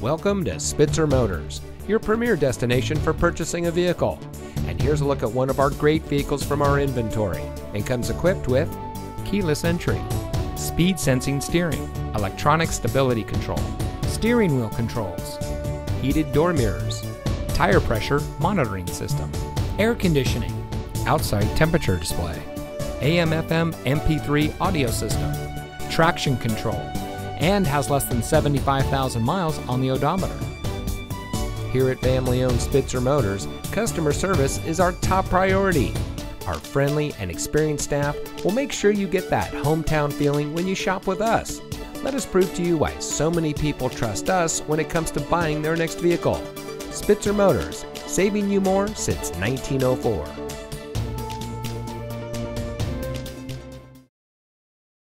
Welcome to Spitzer Motors, your premier destination for purchasing a vehicle. And here's a look at one of our great vehicles from our inventory and comes equipped with keyless entry, speed sensing steering, electronic stability control, steering wheel controls, heated door mirrors, tire pressure monitoring system, air conditioning, outside temperature display, AM FM MP3 audio system, traction control, and has less than 75,000 miles on the odometer. Here at family owned Spitzer Motors, customer service is our top priority. Our friendly and experienced staff will make sure you get that hometown feeling when you shop with us. Let us prove to you why so many people trust us when it comes to buying their next vehicle. Spitzer Motors, saving you more since 1904.